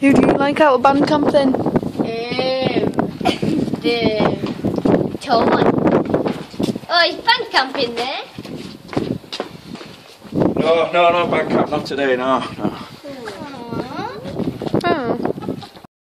Who do you like out of band camp then? Um, the tall one. Oh, is band camp in there? No, no, no, band camp, not today, no, no.